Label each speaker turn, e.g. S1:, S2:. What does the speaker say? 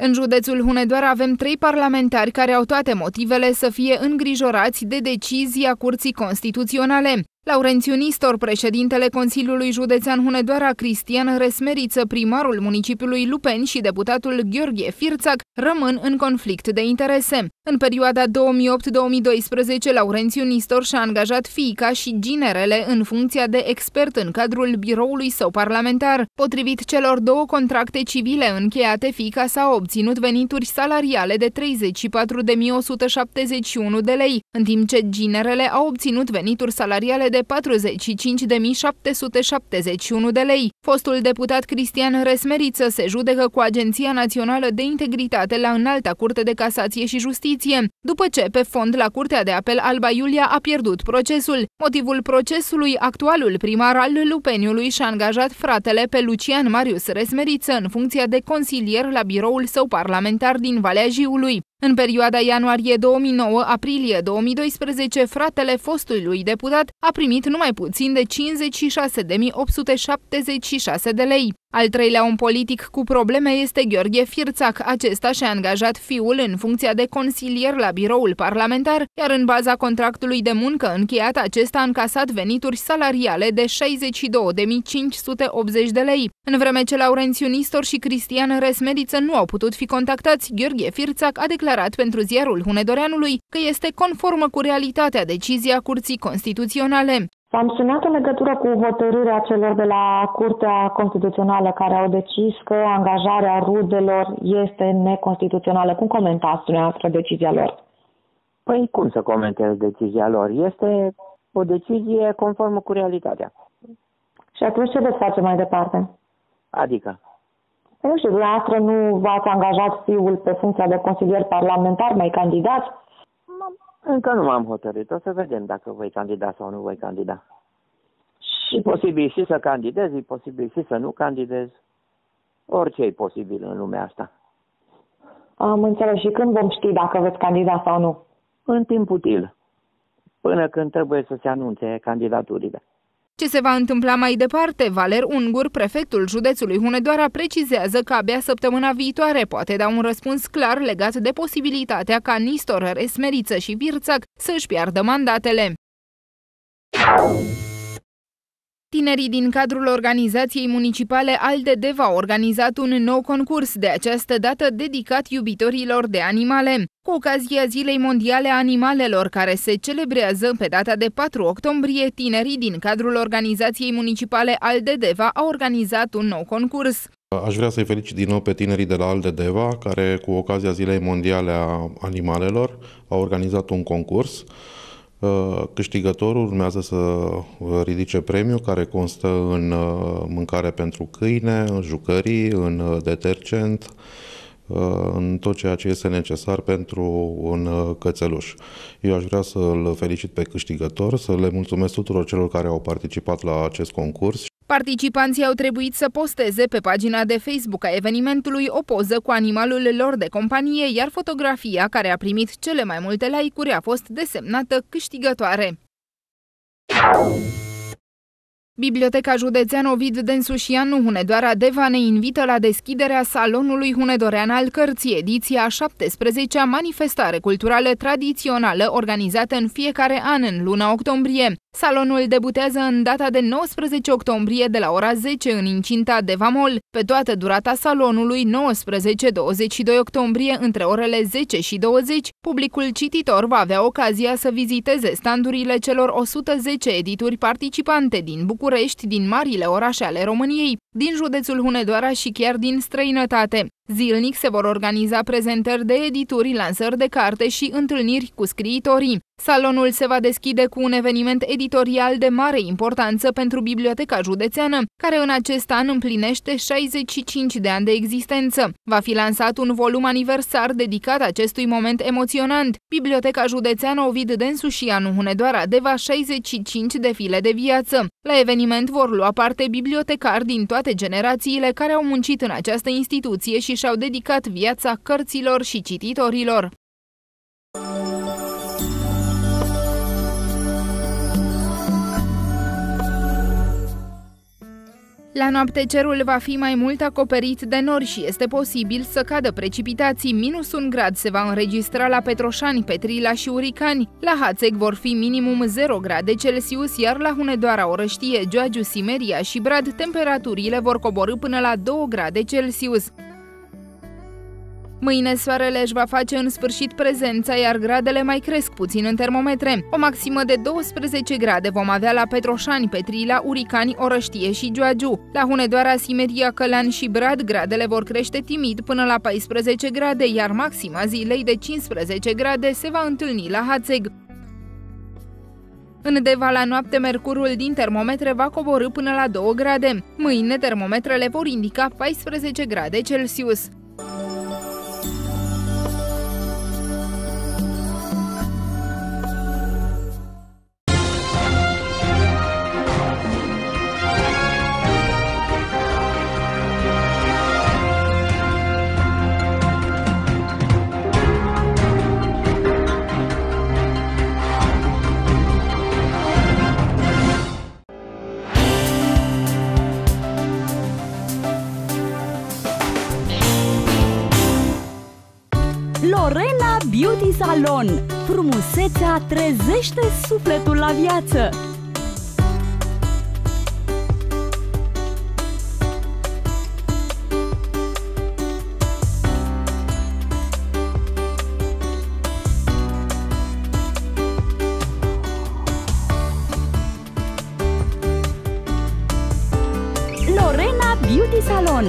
S1: În județul Hunedoara avem trei parlamentari care au toate motivele să fie îngrijorați de decizia Curții Constituționale. Laurențiu Nistor, președintele Consiliului Județean Hunedoara, Cristian Resmeriță, primarul municipiului Lupeni și deputatul Gheorghe Firțac rămân în conflict de interese. În perioada 2008-2012, Laurențiu Nistor și-a angajat fiica și ginerele în funcția de expert în cadrul biroului său parlamentar. Potrivit celor două contracte civile încheiate, fiica s-a obținut venituri salariale de 34.171 de lei, în timp ce ginerele au obținut venituri salariale de de 45.771 de lei. Fostul deputat Cristian Resmeriță se judecă cu Agenția Națională de Integritate la Înalta Curte de Casație și Justiție, după ce, pe fond, la Curtea de Apel Alba Iulia a pierdut procesul. Motivul procesului, actualul primar al Lupeniului și-a angajat fratele pe Lucian Marius Resmeriță în funcția de consilier la biroul său parlamentar din Valea Jiului. În perioada ianuarie 2009-aprilie 2012, fratele fostului deputat a primit numai puțin de 56.876 de lei. Al treilea om politic cu probleme este Gheorghe Firțac. Acesta și-a angajat fiul în funcția de consilier la biroul parlamentar, iar în baza contractului de muncă încheiat, acesta a încasat venituri salariale de 62.580 de lei. În vreme ce Laurențiu Nistor și Cristian Resmediță nu au putut fi contactați, Gheorghe Firțac a declarat pentru ziarul Hunedoreanului că este conformă cu realitatea decizia Curții Constituționale.
S2: Am sunat în legătură cu hotărârea celor de la Curtea Constituțională care au decis că angajarea rudelor este neconstituțională. Cum comentați dumneavoastră decizia lor?
S3: Păi cum să comentez decizia lor? Este o decizie conformă cu realitatea.
S2: Și atunci ce veți face mai departe?
S3: Adică?
S2: Nu știu, dumneavoastră nu v-ați angajat fiul pe funcția de consilier parlamentar, mai candidați?
S3: Încă nu m-am hotărât. O să vedem dacă voi candida sau nu voi candida. Și posibil și să candidez, e posibil și să nu candidez. Orice e posibil în lumea asta.
S2: Am înțeles. Și când vom ști dacă veți candida sau nu?
S3: În timp util. Până când trebuie să se anunțe candidaturile.
S1: Ce se va întâmpla mai departe? Valer Ungur, prefectul județului Hunedoara, precizează că abia săptămâna viitoare poate da un răspuns clar legat de posibilitatea ca Nistor, Resmeriță și Virțac să-și piardă mandatele. Tinerii din cadrul organizației municipale Aldedev au organizat un nou concurs, de această dată dedicat iubitorilor de animale. Cu ocazia Zilei Mondiale a Animalelor, care se celebrează pe data de 4 octombrie, tinerii din cadrul organizației municipale Aldedeva au organizat un nou concurs.
S4: Aș vrea să-i felicit din nou pe tinerii de la Aldedeva, care cu ocazia Zilei Mondiale a Animalelor au organizat un concurs Uh, câștigătorul urmează să ridice premiu care constă în uh, mâncare pentru câine, în jucării, în uh, detergent, în tot ceea ce este necesar pentru un cățeluș. Eu aș vrea să-l felicit pe câștigător, să le mulțumesc tuturor celor care au participat la acest concurs
S1: Participanții au trebuit să posteze pe pagina de Facebook a evenimentului o poză cu animalul lor de companie, iar fotografia care a primit cele mai multe like-uri a fost desemnată câștigătoare. Biblioteca Județeană Ovid Densușianu Hunedoara Deva ne invită la deschiderea Salonului Hunedorean al Cărții, ediția 17-a manifestare culturală tradițională organizată în fiecare an în luna octombrie. Salonul debutează în data de 19 octombrie de la ora 10 în incinta de Vamol. Pe toată durata salonului, 19-22 octombrie, între orele 10 și 20, publicul cititor va avea ocazia să viziteze standurile celor 110 edituri participante din București, din marile orașe ale României, din județul Hunedoara și chiar din străinătate. Zilnic se vor organiza prezentări de edituri, lansări de carte și întâlniri cu scriitorii. Salonul se va deschide cu un eveniment editorial de mare importanță pentru Biblioteca Județeană, care în acest an împlinește 65 de ani de existență. Va fi lansat un volum aniversar dedicat acestui moment emoționant. Biblioteca Județeană Ovid Densu și Anu Hunedoara Deva 65 de file de viață. La eveniment vor lua parte bibliotecari din toate generațiile care au muncit în această instituție și și-au dedicat viața cărților și cititorilor. La noapte cerul va fi mai mult acoperit de nori și este posibil să cadă precipitații. Minus un grad se va înregistra la Petroșani, Petrila și Uricani. La Hațeg vor fi minimum 0 grade Celsius, iar la Hunedoara, Orăștie, Gioagiu, Simeria și Brad temperaturile vor coborâ până la 2 grade Celsius. Mâine soarele își va face în sfârșit prezența, iar gradele mai cresc puțin în termometre. O maximă de 12 grade vom avea la Petroșani, Petrila, Uricani, Orăștie și Gioagiu. La Hunedoara, Simeria, Călan și Brad, gradele vor crește timid până la 14 grade, iar maxima zilei de 15 grade se va întâlni la Hațeg. În Deva, la noapte, mercurul din termometre va coborâ până la 2 grade. Mâine, termometrele vor indica 14 grade Celsius.
S5: Lorena Beauty Salon. Frumusețea trezește sufletul la viață. Lorena Beauty Salon